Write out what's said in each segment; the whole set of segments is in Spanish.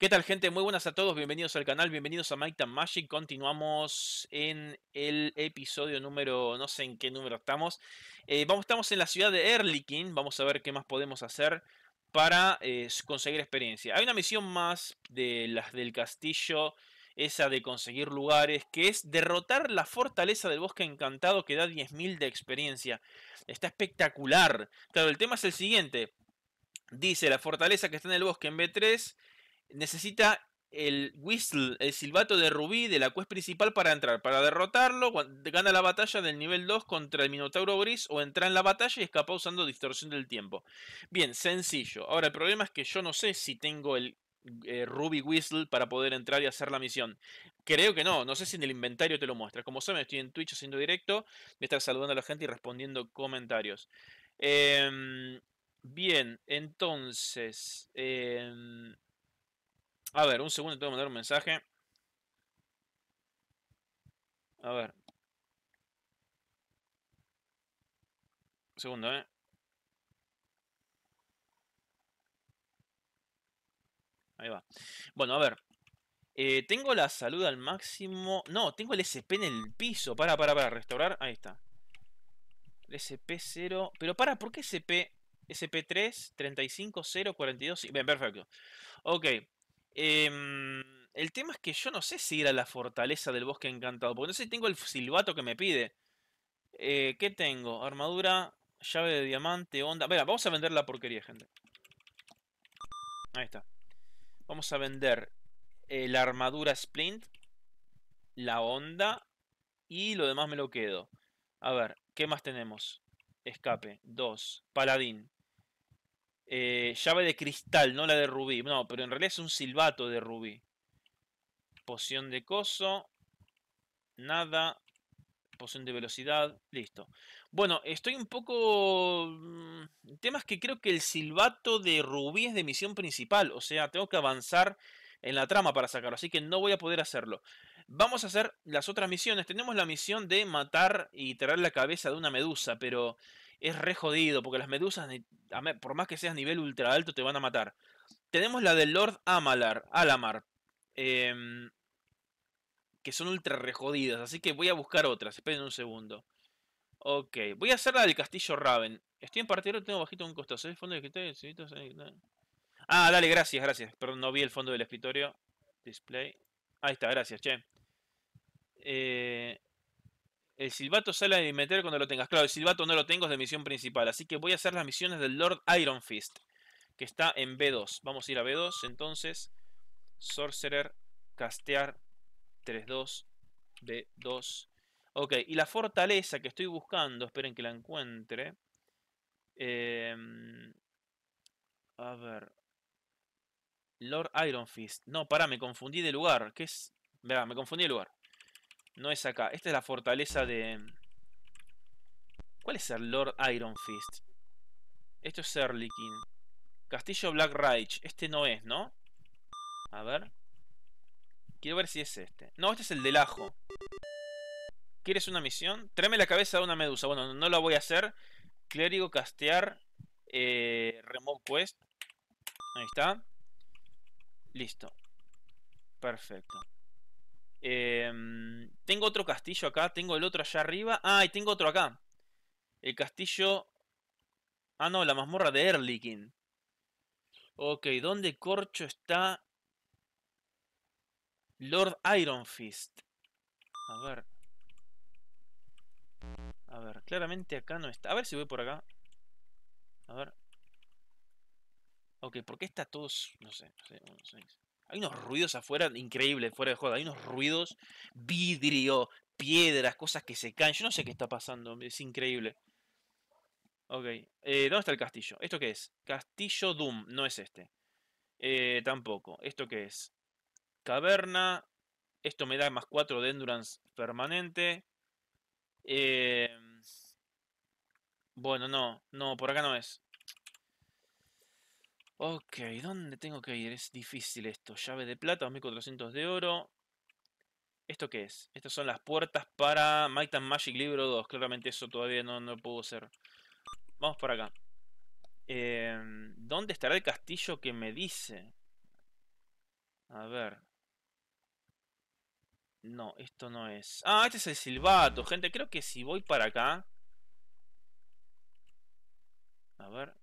¿Qué tal gente? Muy buenas a todos, bienvenidos al canal, bienvenidos a Might and Magic. Continuamos en el episodio número, no sé en qué número estamos. Eh, vamos, estamos en la ciudad de Erlikin, vamos a ver qué más podemos hacer para eh, conseguir experiencia. Hay una misión más de las del castillo, esa de conseguir lugares, que es derrotar la fortaleza del bosque encantado que da 10.000 de experiencia. Está espectacular. Claro, el tema es el siguiente. Dice la fortaleza que está en el bosque en B3 necesita el whistle, el silbato de Rubí de la quest principal para entrar. Para derrotarlo, gana la batalla del nivel 2 contra el Minotauro Gris o entra en la batalla y escapa usando distorsión del tiempo. Bien, sencillo. Ahora, el problema es que yo no sé si tengo el eh, Ruby Whistle para poder entrar y hacer la misión. Creo que no, no sé si en el inventario te lo muestra. Como saben, estoy en Twitch haciendo directo, a estar saludando a la gente y respondiendo comentarios. Em, bien, entonces... Em, a ver, un segundo, tengo que mandar un mensaje. A ver. Un segundo, ¿eh? Ahí va. Bueno, a ver. Eh, tengo la salud al máximo. No, tengo el SP en el piso. Para, para, para. Restaurar. Ahí está. SP0. Pero para, ¿por qué SP? SP3, 35, 0, 42. Bien, perfecto. Ok. Em, el tema es que yo no sé si ir a la fortaleza del bosque encantado. Porque no sé si tengo el silbato que me pide. Eh, ¿Qué tengo? Armadura, llave de diamante, onda. Venga, vamos a vender la porquería, gente. Ahí está. Vamos a vender eh, la armadura splint, la onda y lo demás me lo quedo. A ver, ¿qué más tenemos? Escape, 2, paladín, eh, llave de cristal, no la de rubí. No, pero en realidad es un silbato de rubí. Poción de coso. Nada. Poción de velocidad. Listo. Bueno, estoy un poco... Mm, el tema es que creo que el silbato de rubí es de misión principal. O sea, tengo que avanzar en la trama para sacarlo. Así que no voy a poder hacerlo. Vamos a hacer las otras misiones. Tenemos la misión de matar y traer la cabeza de una medusa. Pero es re jodido, porque las medusas, por más que seas nivel ultra alto, te van a matar. Tenemos la del Lord Amalar, Alamar, em, que son ultra re jodidas, así que voy a buscar otras, esperen un segundo. Ok, voy a hacer la del Castillo Raven. Estoy en partida, tengo bajito un costo. ¿El fondo del escritorio? Ah, dale, gracias, gracias. Perdón, no vi el fondo del escritorio. Display. Ahí está, gracias, che. Eh, el silbato sale de meter cuando lo tengas. Claro, el silbato no lo tengo, es de misión principal. Así que voy a hacer las misiones del Lord Iron Fist. Que está en B2. Vamos a ir a B2. Entonces, Sorcerer, castear, 3-2, B2. Ok, y la fortaleza que estoy buscando, esperen que la encuentre. Em, a ver. Lord Iron Fist. No, para, me confundí de lugar. ¿Qué es? Verá, me confundí de lugar. No es acá. Esta es la fortaleza de... ¿Cuál es el Lord Iron Fist? Esto es Serlikin. Castillo Black Reich. Este no es, ¿no? A ver. Quiero ver si es este. No, este es el del ajo. ¿Quieres una misión? Tráeme la cabeza de una medusa. Bueno, no la voy a hacer. Clérigo, castear. Eh, remove quest. Ahí está. Listo. Perfecto. Em, tengo otro castillo acá, tengo el otro allá arriba. Ah, y tengo otro acá. El castillo... Ah, no, la mazmorra de Erlikin. Ok, ¿dónde corcho está Lord Iron Fist? A ver. A ver, claramente acá no está. A ver si voy por acá. A ver. Ok, ¿por qué está todos...? No sé, no sé, no sé. Hay unos ruidos afuera increíbles, fuera de joda. Hay unos ruidos, vidrio, piedras, cosas que se caen. Yo no sé qué está pasando, es increíble. Ok, eh, ¿dónde está el castillo? ¿Esto qué es? Castillo Doom, no es este. Eh, tampoco. ¿Esto qué es? Caverna. Esto me da más 4 de endurance permanente. Eh, bueno, no, no, por acá no es. Ok, ¿dónde tengo que ir? Es difícil esto. Llave de plata, 2400 de oro. ¿Esto qué es? Estas son las puertas para Might and Magic Libro 2. Claramente eso todavía no, no puedo hacer. Vamos por acá. Em, ¿Dónde estará el castillo que me dice? A ver. No, esto no es. Ah, este es el silbato, gente. Creo que si voy para acá. A ver.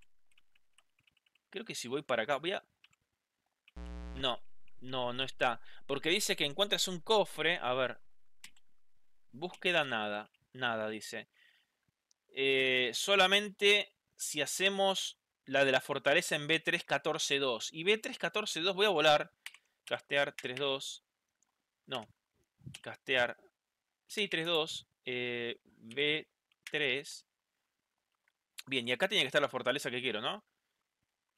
Creo que si voy para acá. Voy a... No, no, no está. Porque dice que encuentras un cofre. A ver. Búsqueda nada. Nada, dice. Eh, solamente si hacemos la de la fortaleza en B3 14-2. Y B3 14-2 voy a volar. Castear 3-2. No. Castear. Sí, 3-2. Eh, B3. Bien, y acá tiene que estar la fortaleza que quiero, ¿no?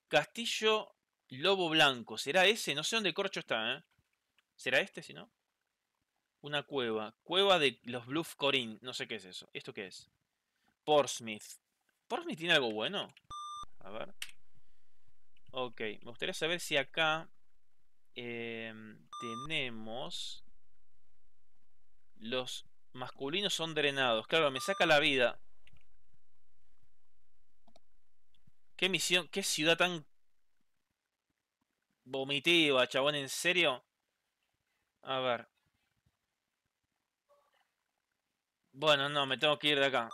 Castillo Lobo Blanco. ¿Será ese? No sé dónde corcho está, ¿eh? ¿Será este, si no? Una cueva. Cueva de los Bluff Corin. No sé qué es eso. ¿Esto qué es? Portsmouth. ¿Portsmouth tiene algo bueno? A ver. Ok, me gustaría saber si acá em, tenemos... Los masculinos son drenados. Claro, me saca la vida. ¿Qué misión? ¿Qué ciudad tan vomitiva, chabón? ¿En serio? A ver. Bueno, no, me tengo que ir de acá.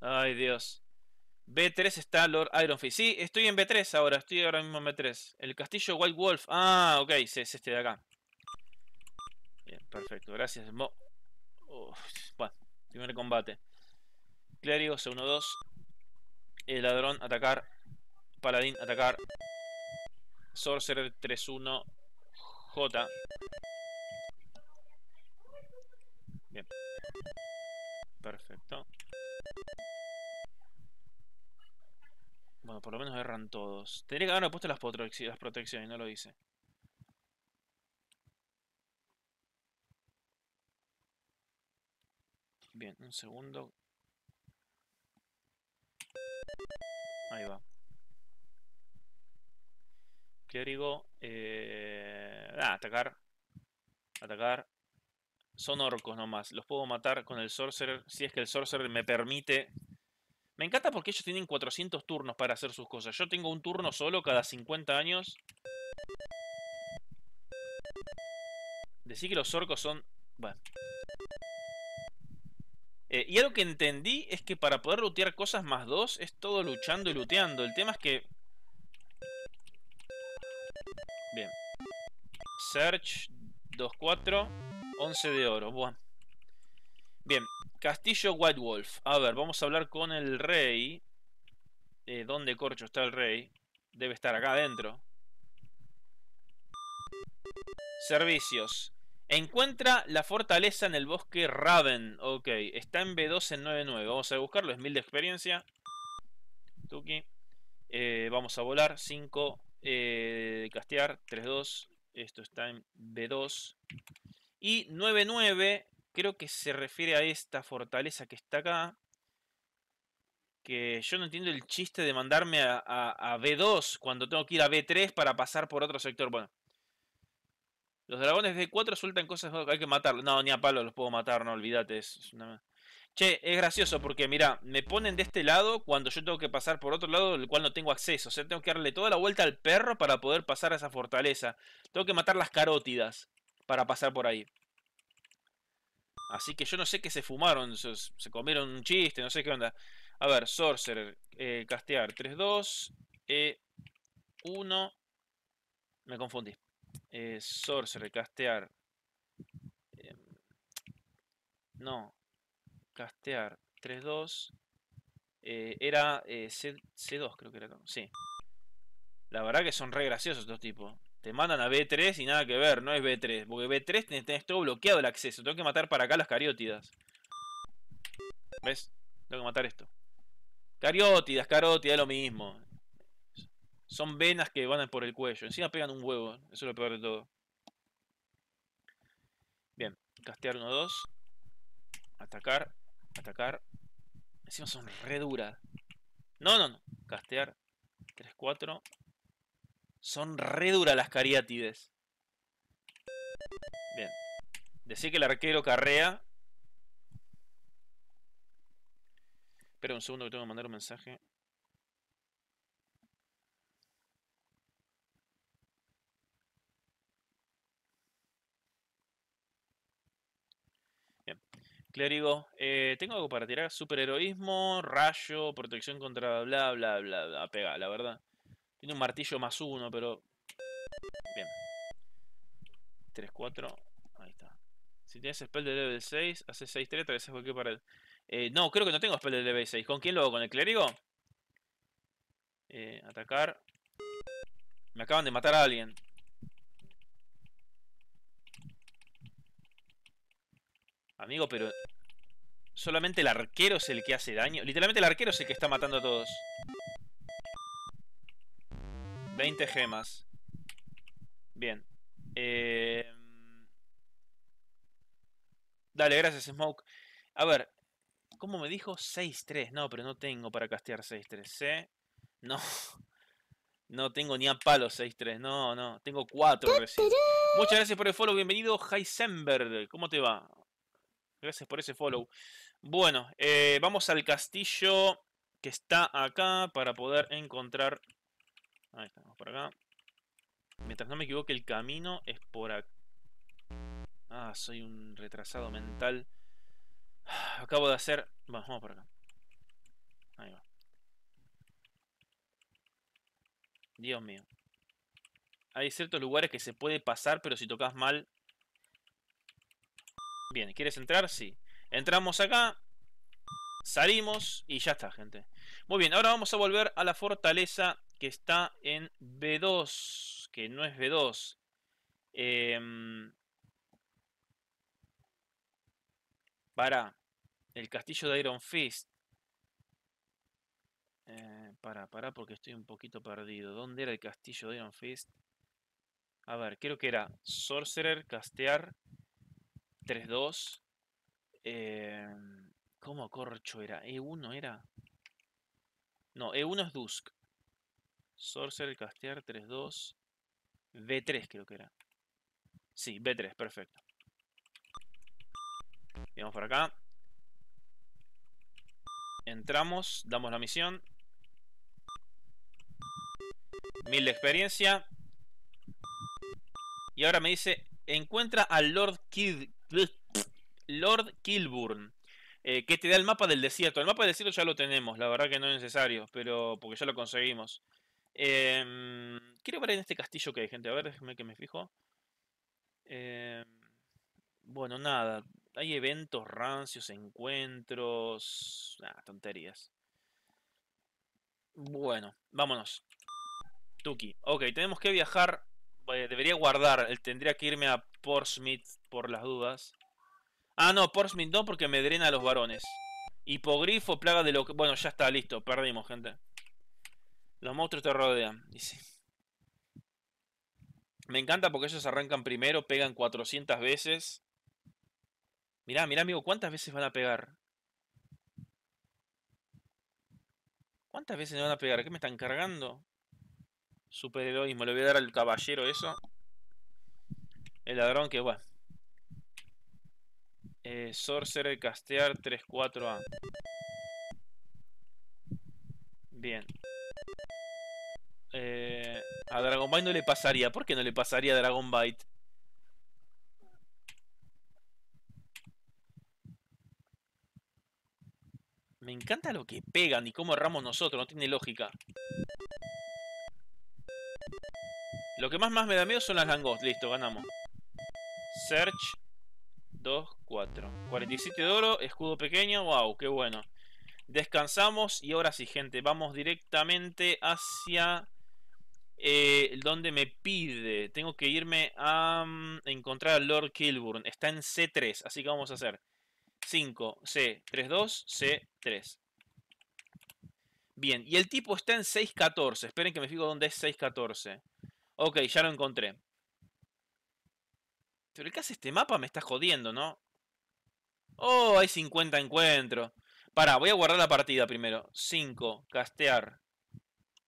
Ay, Dios. B3 está Lord Ironfist. Sí, estoy en B3 ahora. Estoy ahora mismo en B3. El castillo White Wolf. Ah, ok. Sí, es este de acá. Bien, perfecto. Gracias. bueno, primer combate. Clérigo, C1-2. El ladrón, atacar. Paladín, atacar. Sorcerer, 3-1. J. Bien. Perfecto. Bueno, por lo menos erran todos. Tendría que haber puesto las, las protecciones, no lo hice. Bien, un segundo. Ahí va. Clérigo. Eh... Ah, atacar. Atacar. Son orcos nomás. Los puedo matar con el Sorcerer. Si es que el Sorcerer me permite me encanta porque ellos tienen 400 turnos para hacer sus cosas. Yo tengo un turno solo cada 50 años. Decir que los orcos son... Bueno. Eh, y algo que entendí es que para poder lootear cosas más 2 es todo luchando y looteando. El tema es que... Bien. Search 2-4. 11 de oro. Bueno. Bien, Castillo White Wolf. A ver, vamos a hablar con el rey. Eh, ¿Dónde corcho está el rey? Debe estar acá adentro. Servicios. Encuentra la fortaleza en el bosque Raven. Ok, está en B2 en 99. Vamos a buscarlo, es 1000 de experiencia. Tuki. Eh, vamos a volar. 5. Eh, castear. 3-2. Esto está en B2. Y 99 Creo que se refiere a esta fortaleza que está acá. Que yo no entiendo el chiste de mandarme a, B2 cuando tengo que ir a B3 para pasar por otro sector. Bueno. Los dragones de 4 sueltan cosas que hay que matarlos. No, ni a palo los puedo matar, no, olvídate. Che, es gracioso porque, mira, me ponen de este lado cuando yo tengo que pasar por otro lado, del cual no tengo acceso. O sea, tengo que darle toda la vuelta al perro para poder pasar a esa fortaleza. Tengo que matar las carótidas para pasar por ahí. Así que yo no sé qué se fumaron, se, comieron un chiste, no sé qué onda. A ver, Sorcerer, eh, castear 3-2, E1, me confundí. Eh, sorcerer, castear. Em, no, castear 3-2. Eh, era C, C2, creo que era. Sí. La verdad que son re graciosos estos tipos. Te mandan a B3 y nada que ver, no es B3. Porque B3 tenés, todo bloqueado el acceso. Tengo que matar para acá las cariótidas. ¿Ves? Tengo que matar esto. Cariótidas, carótidas, es lo mismo. Son venas que van por el cuello. Encima pegan un huevo. Eso es lo peor de todo. Bien. Castear 1-2. Atacar. Atacar. Encima son re duras. No, no, no. Castear. 3-4. Son re duras las cariátides. Bien. Decir que el arquero carrea. Espera un segundo que tengo que mandar un mensaje. Clérigo, eh, tengo algo para tirar. Superheroísmo, rayo, protección contra bla bla bla bla. Pega, la verdad. Tiene un martillo más uno, pero... Bien. 3, 4. Ahí está. Si tienes spell de level 6, hace 6, 3, tal vez cualquier para eh, no, creo que no tengo spell de level 6. ¿Con quién lo hago? ¿Con el clérigo? Eh, atacar. Me acaban de matar a alguien. Amigo, pero... Solamente el arquero es el que hace daño. Literalmente el arquero es el que está matando a todos. 20 gemas. Bien. Eh... Dale, gracias, Smoke. A ver, ¿cómo me dijo? 6-3. No, pero no tengo para castear 6-3. ¿eh? No. No tengo ni a palo 6-3. No, no. Tengo 4 recién. Muchas gracias por el follow. Bienvenido, Heisenberg. ¿Cómo te va? Gracias por ese follow. Bueno, eh, vamos al castillo que está acá para poder encontrar... Ahí estamos por acá. Mientras no me equivoque, el camino es por acá. Ah, soy un retrasado mental. Acabo de hacer... vamos por acá. Ahí va. Dios mío. Hay ciertos lugares que se puede pasar, pero si tocas mal Bien, ¿quieres entrar? Sí. Entramos acá. Salimos y ya está, gente. Muy bien, ahora vamos a volver a la fortaleza que está en B2. Que no es B2. Em, para. El castillo de Iron Fist. Eh, para, para, porque estoy un poquito perdido. ¿Dónde era el castillo de Iron Fist? A ver, creo que era Sorcerer, castear 3-2. Em, ¿Cómo corcho era? ¿E1 era? No, E1 es Dusk. Sorcerer, castear, 3-2. B3 creo que era. Sí, B3, perfecto. Vamos por acá. Entramos, damos la misión. Mil de experiencia. Y ahora me dice, encuentra al Lord Kid Lord Kilburn. Eh, que te da el mapa del desierto. El mapa del desierto ya lo tenemos, la verdad que no es necesario, pero porque ya lo conseguimos. Em, quiero ver en este castillo que hay gente. A ver, déjame que me fijo. Em, bueno, nada. Hay eventos rancios, encuentros. tonterías. Bueno, vámonos. Tuki. Ok, tenemos que viajar. Debería guardar. Tendría que irme a Portsmouth por las dudas. Ah, no, Portsmouth no, porque me drena a los varones. Hipogrifo, plaga de lo que... Bueno, ya está, listo. Perdimos, gente. Los monstruos te rodean. Me encanta porque ellos arrancan primero, pegan 400 veces. Mirá, mirá, amigo, ¿cuántas veces van a pegar? ¿Cuántas veces me van a pegar? ¿Qué me están cargando? Superheroísmo. Le voy a dar al caballero eso. El ladrón que, bueno. Eh, sorcerer, castear, 3-4A. Bien. Eh, a Dragonbite no le pasaría. ¿Por qué no le pasaría a Dragonbite? Me encanta lo que pegan y cómo erramos nosotros. No tiene lógica. Lo que más, más me da miedo son las langos. Listo, ganamos. Search. 2, 4. 47 de oro, escudo pequeño. Wow, qué bueno. Descansamos y ahora sí, gente. Vamos directamente hacia... Eh, donde me pide. Tengo que irme a mm, encontrar al Lord Kilburn. Está en C3, así que vamos a hacer 5, C, 3, 2, C, 3. Bien, y el tipo está en 6.14. Esperen que me fijo dónde es 6.14. Ok, ya lo encontré. Pero que hace este mapa me está jodiendo, ¿no? Oh, hay 50 encuentros. Para, voy a guardar la partida primero. 5, castear.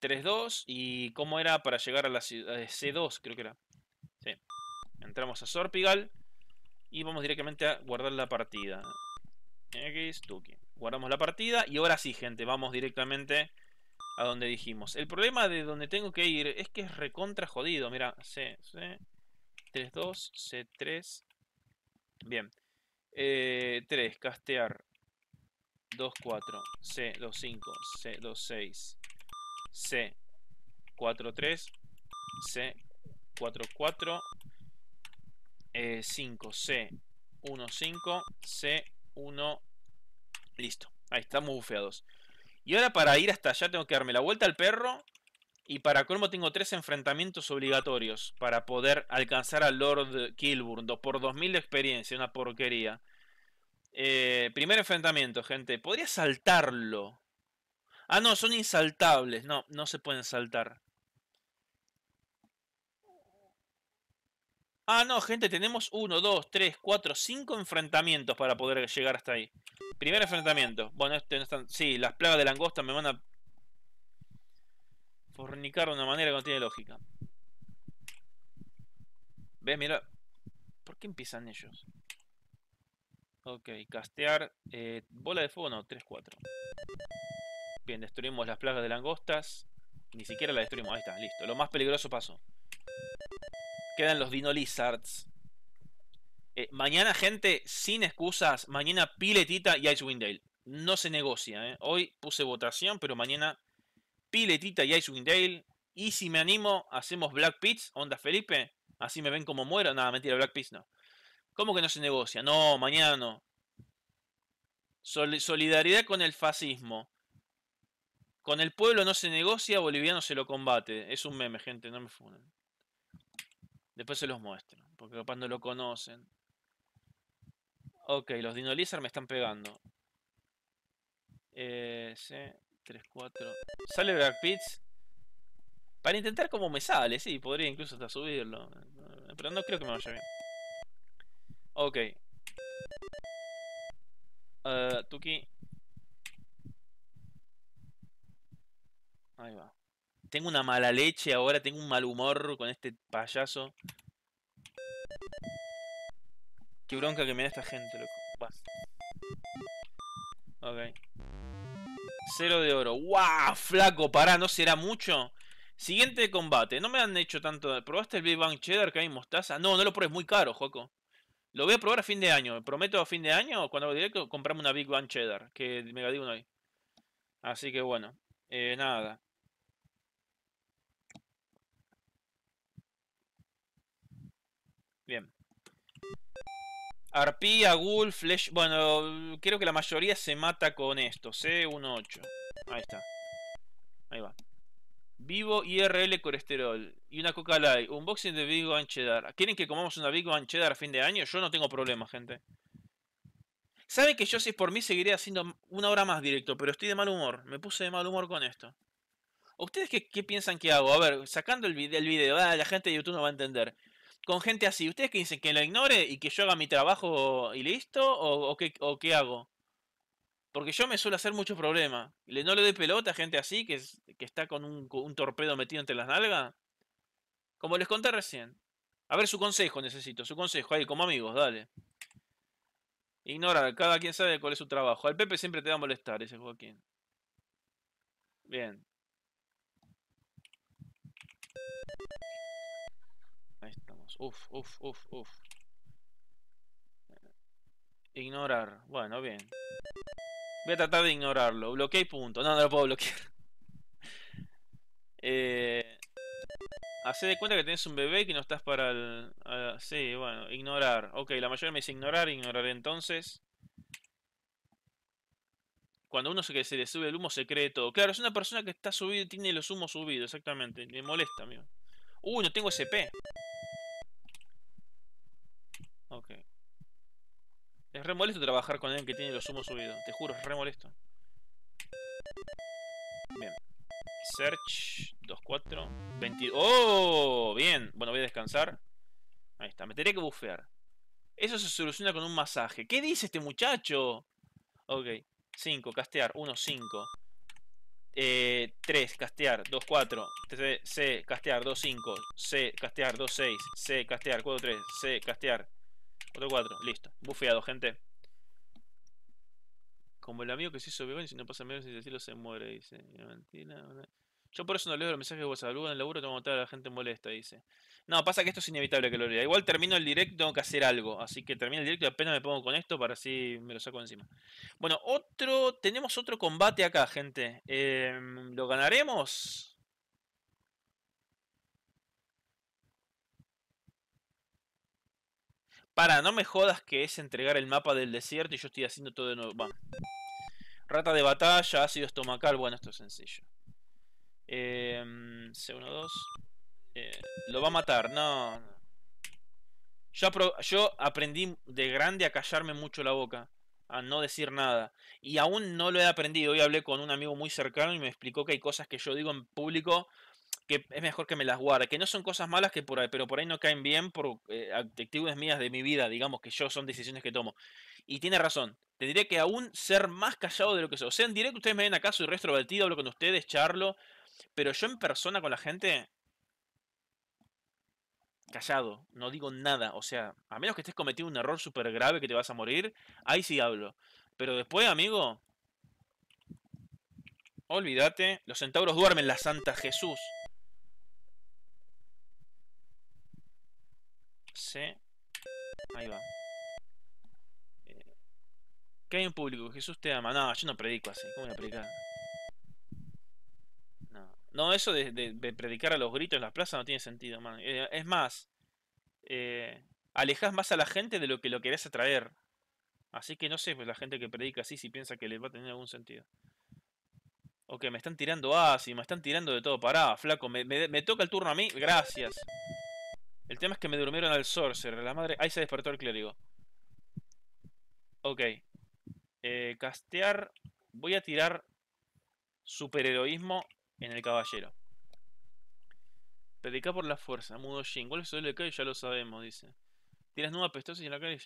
3-2. ¿Y cómo era para llegar a la ciudad? Eh, C2, creo que era. Sí. Entramos a Sorpigal. Y vamos directamente a guardar la partida. X, Tuki. Guardamos la partida. Y ahora sí, gente. Vamos directamente a donde dijimos. El problema de donde tengo que ir es que es recontra jodido. Mira, C, C. 3-2, C3. Bien. Eh, 3, castear. 2, 4. C, 2, 5. C, 2, 6. C, 4, 3. C, 4, 4. Eh, 5, C, 1, 5. C, 1. Listo. Ahí estamos bufeados. Y ahora para ir hasta allá tengo que darme la vuelta al perro. Y para colmo tengo tres enfrentamientos obligatorios para poder alcanzar al Lord Kilburn. Por 2000 de experiencia, una porquería. Eh, primer enfrentamiento, gente. Podría saltarlo. Ah, no, son insaltables. No, no se pueden saltar. Ah, no, gente, tenemos 1, 2, 3, 4, 5 enfrentamientos para poder llegar hasta ahí. Primer enfrentamiento. Bueno, este no están... Sí, las plagas de langosta me van a fornicar de una manera que no tiene lógica. ¿Ves? Mira. ¿Por qué empiezan ellos? Ok, castear. Eh, bola de fuego, no, 3-4. Bien, destruimos las plagas de langostas. Ni siquiera la destruimos. Ahí está, listo. Lo más peligroso pasó. Quedan los Dino Lizards. Eh, mañana, gente, sin excusas. Mañana Piletita y Icewind Dale. No se negocia, ¿eh? Hoy puse votación, pero mañana Piletita y Icewind Dale. Y si me animo, hacemos Black Pits. Onda Felipe. Así me ven como muero. Nada, mentira, Black Pits no. ¿Cómo que no se negocia? No, mañana no. solidaridad con el fascismo. Con el pueblo no se negocia, boliviano se lo combate. Es un meme, gente, no me funen. Después se los muestro, porque capaz no lo conocen. Ok, los Dinolizar me están pegando. Eh, C, 3, 4. Sale Black Pits. Para intentar como me sale, sí, podría incluso hasta subirlo. Pero no creo que me vaya bien. Ok. Uh, Tuki. Ahí va. Tengo una mala leche ahora, tengo un mal humor con este payaso. Qué bronca que me da esta gente, loco. Ok. Cero de oro. ¡Wow! Flaco, pará, ¿no será mucho? Siguiente combate. No me han hecho tanto... ¿Probaste el Big Bang Cheddar que hay mostaza? No, no lo pruebes, muy caro, Joco. Lo voy a probar a fin de año. Prometo a fin de año, cuando hago directo, comprarme una Big Bang Cheddar. Que me digo hoy. Así que bueno. Eh, nada. Bien. Arpía, Ghoul, Flesh... Bueno, creo que la mayoría se mata con esto. C18. Ahí está. Ahí va. Vivo IRL colesterol. Y una Coca Light. Unboxing de Big One Cheddar. ¿Quieren que comamos una Big One Cheddar a fin de año? Yo no tengo problema, gente. Saben que yo si por mí seguiré haciendo una hora más directo, pero estoy de mal humor. Me puse de mal humor con esto. ¿Ustedes qué, piensan que hago? A ver, sacando el, el video, ah, la gente de YouTube no va a entender con gente así, ¿ustedes qué dicen? ¿Que la ignore y que yo haga mi trabajo y listo? ¿O, qué, qué, hago? Porque yo me suelo hacer mucho problema. ¿No le doy pelota a gente así que, está con un, un, torpedo metido entre las nalgas? Como les conté recién. A ver, su consejo necesito, su consejo ahí, como amigos, dale. Ignorar, cada quien sabe cuál es su trabajo. Al Pepe siempre te va a molestar, ese Joaquín. Bien. Uf, uf, uf, uf. Ignorar. Bueno, bien. Voy a tratar de ignorarlo. Bloqueé punto. No, no lo puedo bloquear. eh, de cuenta que tenés un bebé y que no estás para el... sí, bueno, ignorar. Ok, la mayoría me dice ignorar, ignoraré entonces. Cuando uno se, se le sube el humo secreto. Claro, es una persona que está subido, tiene los humos subidos, exactamente. Me molesta, amigo. Uy, no tengo SP. Ok. Es re molesto trabajar con alguien que tiene los humos subidos. Te juro, es re molesto. Bien. Search 24 20... ¡Oh! Bien. Bueno, voy a descansar. Ahí está. Me tendré que bufear. Eso se soluciona con un masaje. ¿Qué dice este muchacho? Ok. 5, castear. 1, 5. 3, castear. 2, 4. C, castear. 2, 5. C, castear. 2, 6. C, castear. 4, 3. C, castear. Otro 4, listo. Bufeado, gente. Como el amigo que se hizo vegano y si no pasa menos y decirlo se muere, dice. Yo por eso no leo los mensajes de WhatsApp. Luego en el laburo tengo que a la gente molesta, dice. No, pasa que esto es inevitable que lo lea. Igual termino el directo, tengo que hacer algo. Así que termino el directo y apenas me pongo con esto para así me lo saco encima. Bueno, otro. Tenemos otro combate acá, gente. Em, ¿Lo ganaremos? Para, no me jodas que es entregar el mapa del desierto y yo estoy haciendo todo de nuevo. Rata de batalla, ácido estomacal. Bueno, esto es sencillo. Em, C1-2. Eh, lo va a matar, no. Yo, yo aprendí de grande a callarme mucho la boca, a no decir nada. Y aún no lo he aprendido. Hoy hablé con un amigo muy cercano y me explicó que hay cosas que yo digo en público que es mejor que me las guarde. Que no son cosas malas, que por ahí, pero por ahí no caen bien por eh, actitudes mías de mi vida, digamos que yo son decisiones que tomo. Y tiene razón. Tendría que aún ser más callado de lo que soy. O sea, en directo ustedes me ven acá, soy retrovertido, hablo con ustedes, charlo. Pero yo en persona con la gente, callado, no digo nada. O sea, a menos que estés cometiendo un error súper grave que te vas a morir, ahí sí hablo. Pero después, amigo, olvídate, los centauros duermen la Santa Jesús. Ahí va. Eh, ¿Qué hay en público? Jesús te ama. No, yo no predico así. ¿Cómo voy a predicar? No, eso de, predicar a los gritos en las plazas no tiene sentido. Eh, es más, eh, alejas más a la gente de lo que lo querés atraer. Así que no sé, pues la gente que predica así si piensa que les va a tener algún sentido. Ok, me están tirando así, me están tirando de todo. Pará, flaco, me, toca el turno a mí. Gracias. El tema es que me durmieron al sorcerer. La madre... Ahí se despertó el clérigo. Ok. Eh, castear. Voy a tirar superheroísmo en el caballero. Predica por la fuerza, mudo Shin. ¿Cuál es el de Ya lo sabemos, dice. Tienes nueva pestosa y la cara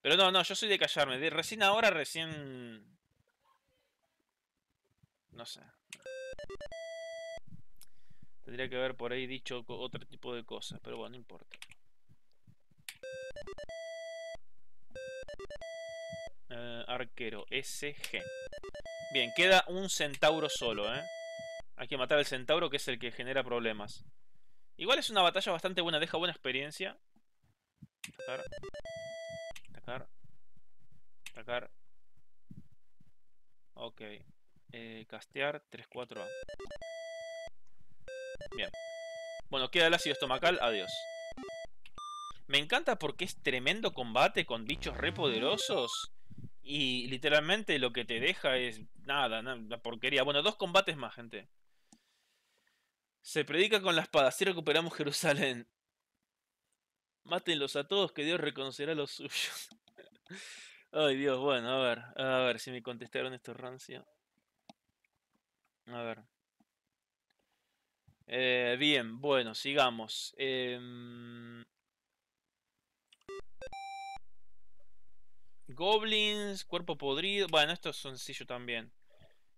Pero no, no, yo soy de callarme. De recién ahora, recién... No sé. Tendría que haber por ahí dicho otro tipo de cosas, pero bueno, no importa. Eh, arquero, SG. Bien, queda un centauro solo, ¿eh? Hay que matar al centauro que es el que genera problemas. Igual es una batalla bastante buena, deja buena experiencia. Atacar. Atacar. Atacar. Ok. Eh, castear 3-4A. Bien. Bueno, queda el ácido estomacal. Adiós. Me encanta porque es tremendo combate con bichos re poderosos. Y literalmente lo que te deja es nada, nada, porquería. Bueno, dos combates más, gente. Se predica con la espada, así recuperamos Jerusalén. Mátenlos a todos, que Dios reconocerá los suyos. Ay Dios, bueno, a ver, a ver si me contestaron esto rancio. A ver. Eh, bien, bueno, sigamos. Em, goblins, cuerpo podrido. Bueno, esto es sencillo también.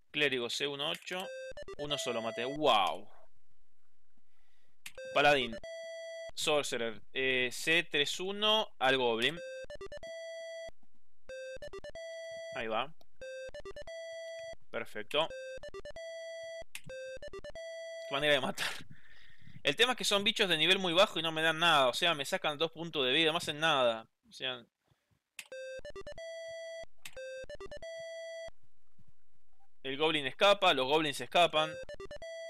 Clérigo C18. Uno solo mate. ¡Wow! Paladín. Sorcerer. Eh, C31 al Goblin. Ahí va. Perfecto. Manera de matar. El tema es que son bichos de nivel muy bajo y no me dan nada. O sea, me sacan dos puntos de vida. No hacen nada. O sea... El Goblin escapa. Los Goblins escapan.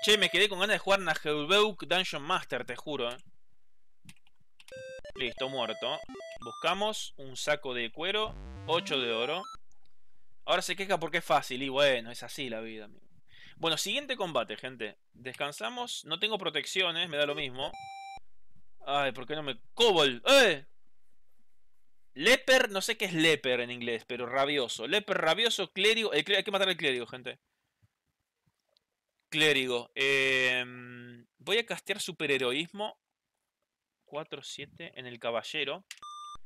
Che, me quedé con ganas de jugar Naheulbeuk Dungeon Master, te juro. Eh. Listo, muerto. Buscamos un saco de cuero, 8 de oro. Ahora se queja porque es fácil, y bueno, es así la vida. Bueno, siguiente combate, gente. Descansamos, no tengo protecciones, me da lo mismo. Ay, ¿por qué no me... ¡Cobol! ¡Eh! Leper, no sé qué es leper en inglés, pero rabioso. Leper, rabioso, clérigo... Hay que matar al clérigo, gente. Clérigo. Em, voy a castear superheroísmo. 4-7 en el caballero.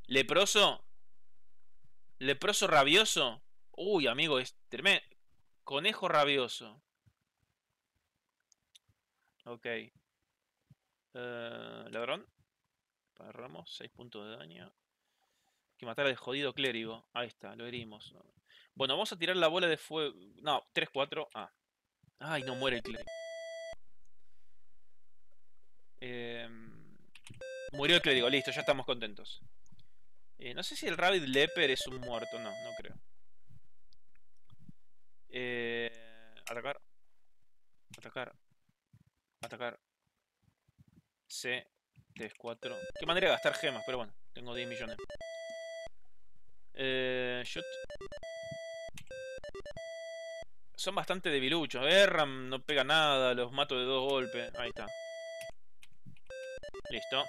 Leproso. Leproso rabioso. Uy, amigo, es tremendo. Conejo rabioso. Ok. Eh, ladrón. Parramos, 6 puntos de daño. Hay que matar al jodido clérigo. Ahí está, lo herimos. Bueno, vamos a tirar la bola de fuego. No, 3, 4. Ah. Ay, no muere el clérigo. Em, murió el clérigo, listo, ya estamos contentos. Eh, no sé si el Rabbit Leper es un muerto, no, no creo. Eh, atacar. Atacar. Atacar. C. 3, 4. Qué manera de gastar gemas, pero bueno, tengo 10 millones. Eh, shoot. Son bastante debiluchos. Erran, no pega nada, los mato de dos golpes. Ahí está. Listo.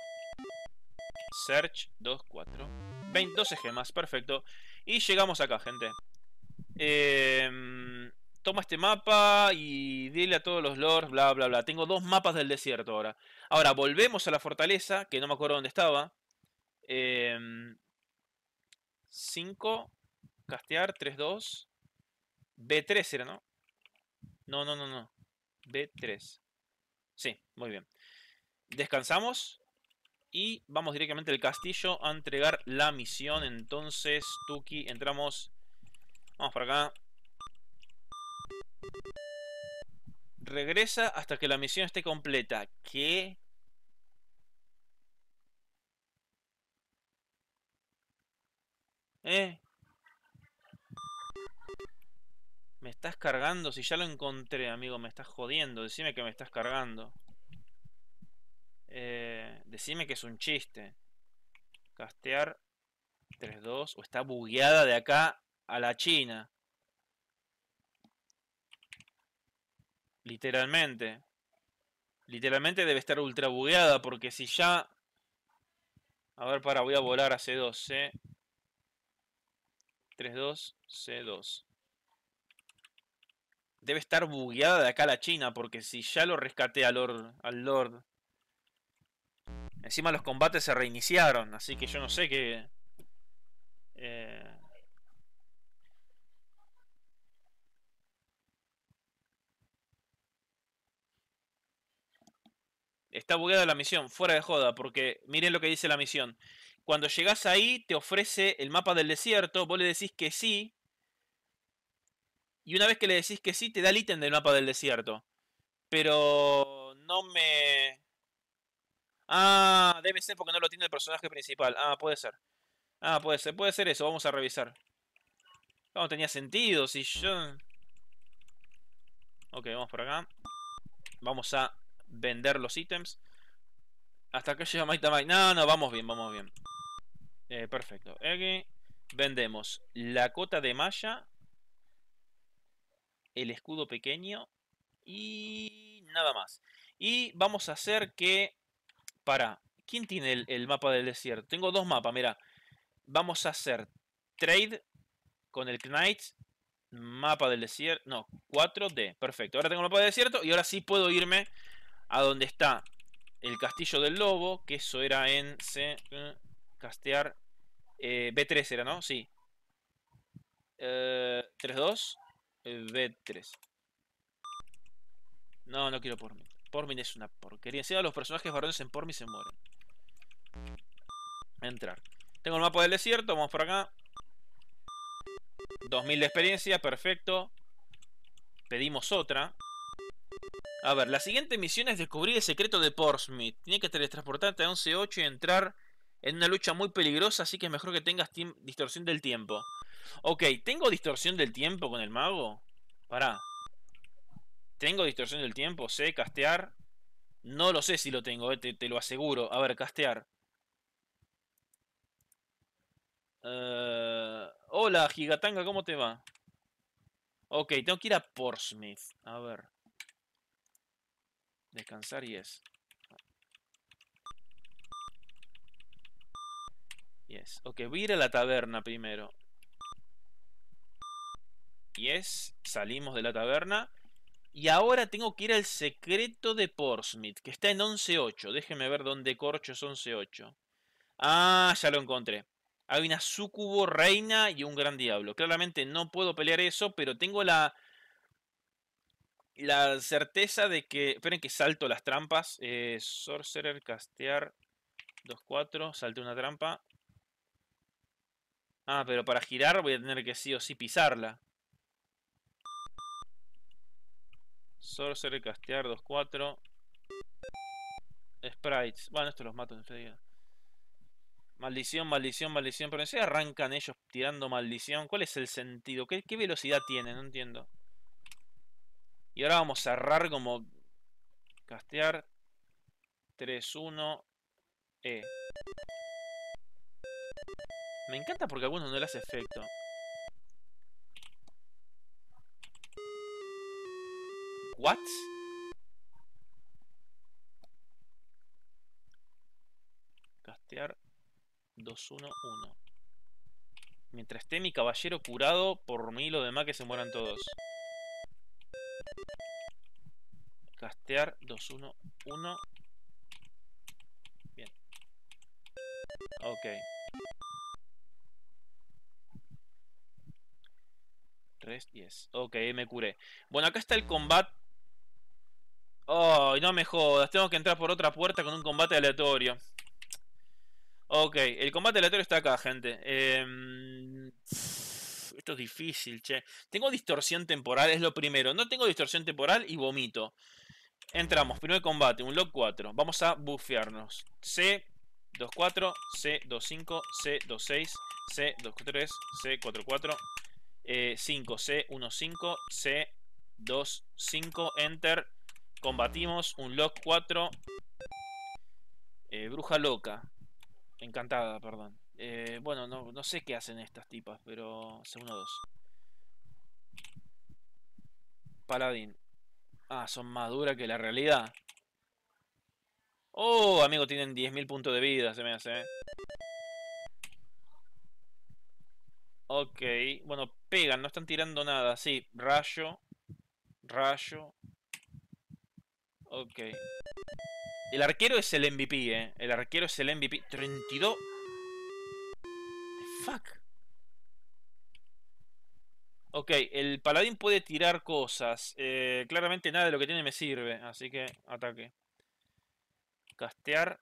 Search, 2, 4. 20, 12 gemas, perfecto. Y llegamos acá, gente. Eh, toma este mapa y dile a todos los lords, bla, bla, bla. Tengo dos mapas del desierto ahora. Ahora, volvemos a la fortaleza, que no me acuerdo dónde estaba. 5, em, castear, 3, 2. B3 era, ¿no? No, no, no, no. B3. Sí, muy bien. Descansamos. Y vamos directamente al castillo a entregar la misión. Entonces, Tuki, entramos. Vamos para acá. Regresa hasta que la misión esté completa. ¿Qué? ¿Eh? Me estás cargando. Si ya lo encontré, amigo. Me estás jodiendo. Decime que me estás cargando. Eh, decime que es un chiste. Castear 3-2. O está bugueada de acá a la China. Literalmente. Literalmente debe estar ultra bugueada porque si ya... A ver, para, voy a volar a C2. C... 3-2, C2. Debe estar bugueada de acá a la China porque si ya lo rescaté al Lord... Al Lord Encima los combates se reiniciaron, así que yo no sé qué... Eh, Está bugueada la misión, fuera de joda, porque miren lo que dice la misión. Cuando llegas ahí, te ofrece el mapa del desierto, vos le decís que sí. Y una vez que le decís que sí, te da el ítem del mapa del desierto. Pero no me... Ah, debe ser porque no lo tiene el personaje principal. Ah, puede ser. Ah, puede ser, puede ser eso, vamos a revisar. No tenía sentido, si yo... Ok, vamos por acá. Vamos a vender los ítems. Hasta que llega Maita No, no, vamos bien, vamos bien. Eh, perfecto. Vendemos la cota de malla. El escudo pequeño. Y nada más. Y vamos a hacer que... Para. ¿Quién tiene el, el mapa del desierto? Tengo dos mapas, mira. Vamos a hacer trade con el Knight. Mapa del desierto. No, 4D. Perfecto. Ahora tengo el mapa del desierto y ahora sí puedo irme a donde está el castillo del lobo, que eso era en C, eh, castear eh, B3 era, ¿no? Sí. Eh, 3-2, B3. No, no quiero Pormin. Pormin es una porquería. Encima los personajes varones en Pormin se mueren. Entrar. Tengo el mapa del desierto, vamos por acá. 2000 de experiencia, perfecto. Pedimos otra. A ver, la siguiente misión es descubrir el secreto de Portsmouth. Tiene que teletransportarte a 11.8 y entrar en una lucha muy peligrosa, así que es mejor que tengas distorsión del tiempo. Ok, ¿tengo distorsión del tiempo con el mago? Pará. ¿Tengo distorsión del tiempo? ¿Sé castear? No lo sé si lo tengo, eh, te, lo aseguro. A ver, castear. Uh, hola, Gigatanga, ¿cómo te va? Ok, tengo que ir a Portsmouth. A ver. Descansar yes. Yes. Ok, voy a ir a la taberna primero. Yes. Salimos de la taberna. Y ahora tengo que ir al secreto de Portsmouth, que está en 11.8. Déjeme ver dónde corcho es 11.8. Ah, ya lo encontré. Hay una sucubo reina y un gran diablo. Claramente no puedo pelear eso, pero tengo la la certeza de que... Esperen que salto las trampas. Eh, sorcerer, castear. 2-4. Salte una trampa. Ah, pero para girar voy a tener que sí o sí pisarla. Sorcerer, castear, 2-4. Sprites. Bueno, esto los mato enseguida. Maldición, maldición, maldición. Pero no sé arrancan ellos tirando maldición. ¿Cuál es el sentido? ¿Qué, qué velocidad tiene? No entiendo. Y ahora vamos a cerrar como... Castear. 3, 1. E. Me encanta porque a algunos no le hace efecto. ¿What? Castear 2, 1, 1. Mientras esté mi caballero curado, por mí lo demás que se mueran todos. Castear 2, 1, 1. Bien. Ok. 3, 10. Ok, me curé. Bueno, acá está el combate. Oh, no me jodas. Tengo que entrar por otra puerta con un combate aleatorio. Ok, el combate aleatorio está acá, gente. Em, esto es difícil, che. Tengo distorsión temporal, es lo primero. No tengo distorsión temporal y vomito. Entramos, primer combate, un log 4. Vamos a buffearnos. C24, C25, C26, C23, C44, 5, C15, C25, Enter. Combatimos, un log 4. Eh, bruja loca. Encantada, perdón. Eh, bueno, no, no, sé qué hacen estas tipas, pero... Segundo 2. Paladín. Ah, son más duras que la realidad. Oh, amigo, tienen 10.000 puntos de vida, se me hace, ¿eh? Ok, bueno, pegan, no están tirando nada. Sí, rayo. Rayo. Ok. El arquero es el MVP, eh. El arquero es el MVP. 32. Fuck. Ok, el paladín puede tirar cosas. Eh, claramente nada de lo que tiene me sirve. Así que ataque. Castear.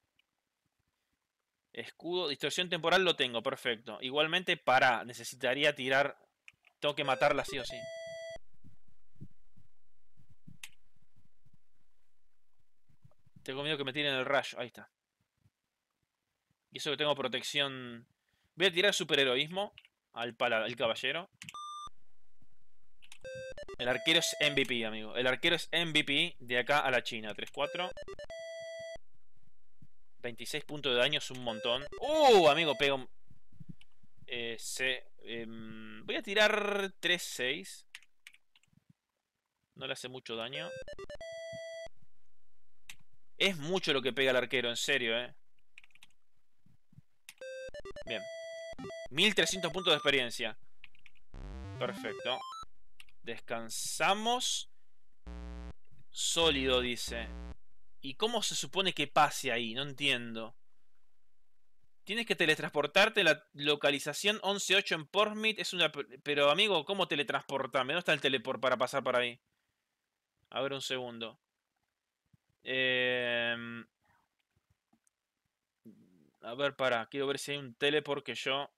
Escudo. Distorsión temporal lo tengo, perfecto. Igualmente, para. Necesitaría tirar. Tengo que matarla sí o sí. Tengo miedo que me tiren el rayo. Ahí está. Y eso que tengo protección... Voy a tirar superheroísmo al, al caballero. El arquero es MVP, amigo. El arquero es MVP de acá a la China. 3-4. 26 puntos de daño es un montón. ¡Uh! Amigo, pego... Eh, em, voy a tirar 3-6. No le hace mucho daño. Es mucho lo que pega el arquero, en serio, ¿eh? Bien. 1300 puntos de experiencia. Perfecto. Descansamos. Sólido, dice. ¿Y cómo se supone que pase ahí? No entiendo. Tienes que teletransportarte. La localización 11.8 en Portsmouth es una... Pero, amigo, ¿cómo teletransportarme? ¿Dónde está el teleport para pasar por ahí? A ver un segundo. Em, a ver, para, quiero ver si hay un teleport que yo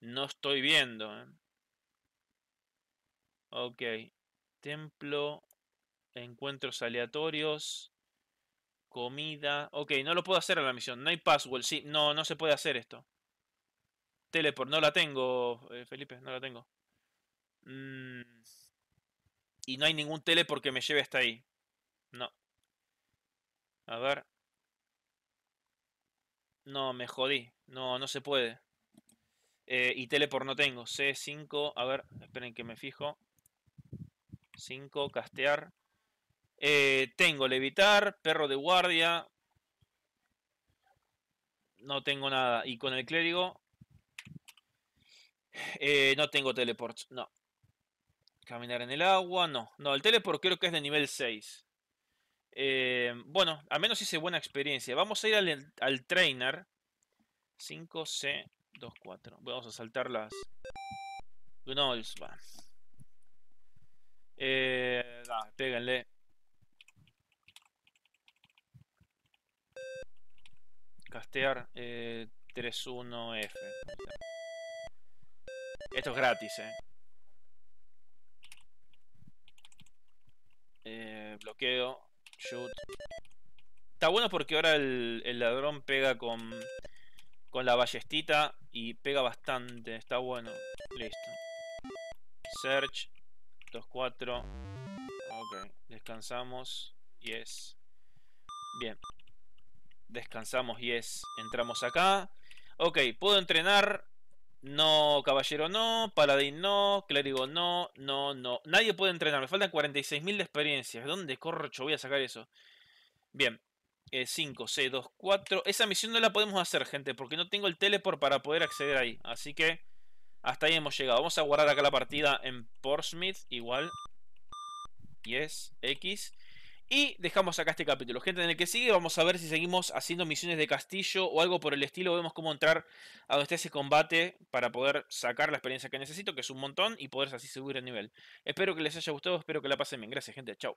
no estoy viendo. Ok. Templo. Encuentros aleatorios. Comida. Ok, no lo puedo hacer a la misión. No hay password. Sí, no, no se puede hacer esto. Teleport, no la tengo, eh, Felipe, no la tengo. Mm. Y no hay ningún teleport que me lleve hasta ahí. No. A ver. No, me jodí. No, no se puede. Eh, y teleport no tengo. C5. A ver, esperen que me fijo. 5, castear. Eh, tengo levitar, perro de guardia. No tengo nada. Y con el clérigo. Eh, no tengo teleport. No. Caminar en el agua. No. No, el teleport creo que es de nivel 6. Eh, bueno, al menos hice buena experiencia. Vamos a ir al, trainer. 5C24. Vamos a saltar las... Gnolls, va. Eh, péganle. Castear eh, 3-1-F. Esto es gratis, eh. eh bloqueo. Shoot. Está bueno porque ahora el, ladrón pega con con la ballestita y pega bastante. Está bueno. Listo. Search. 2-4. Ok. Descansamos. Yes. Bien. Descansamos. Yes. Entramos acá. Ok. Puedo entrenar. No, caballero no. Paladín no. Clérigo no. No, no. Nadie puede entrenar. Me faltan 46.000 de experiencia. ¿Dónde corcho voy a sacar eso? Bien. 5, C, 2, 4. Esa misión no la podemos hacer, gente, porque no tengo el teleport para poder acceder ahí. Así que hasta ahí hemos llegado. Vamos a guardar acá la partida en Portsmouth, igual. Yes, X. Y dejamos acá este capítulo. Gente, en el que sigue vamos a ver si seguimos haciendo misiones de castillo o algo por el estilo. Vemos cómo entrar a donde está ese combate para poder sacar la experiencia que necesito, que es un montón, y poder así subir el nivel. Espero que les haya gustado, espero que la pasen bien. Gracias, gente. Chao.